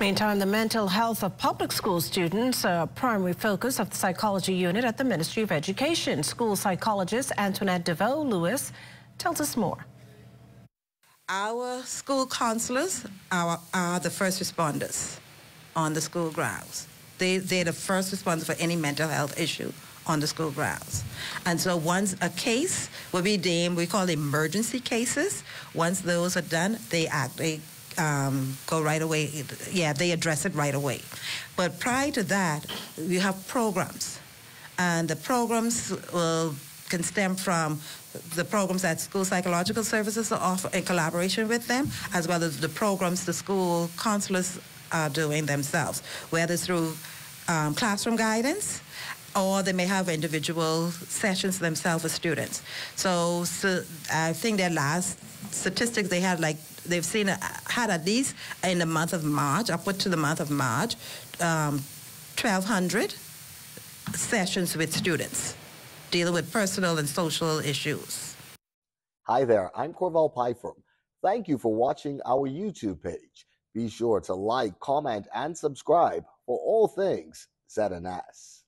Meantime, the mental health of public school students, a primary focus of the psychology unit at the Ministry of Education. School psychologist Antoinette DeVoe Lewis tells us more. Our school counselors are, are the first responders on the school grounds. They, they're the first responders for any mental health issue on the school grounds. And so once a case will be deemed, we call emergency cases. Once those are done, they act, they um, go right away. Yeah, they address it right away. But prior to that, we have programs. And the programs will, can stem from the programs that school psychological services offer in collaboration with them, as well as the programs the school counselors are doing themselves, whether through um, classroom guidance or they may have individual sessions themselves with students. So, so I think their last statistics they had like they've seen had at least in the month of March, upward to the month of March, um, 1,200 sessions with students dealing with personal and social issues. Hi there, I'm Corval Pfeiffer. Thank you for watching our YouTube page. Be sure to like, comment, and subscribe for all things ZNS.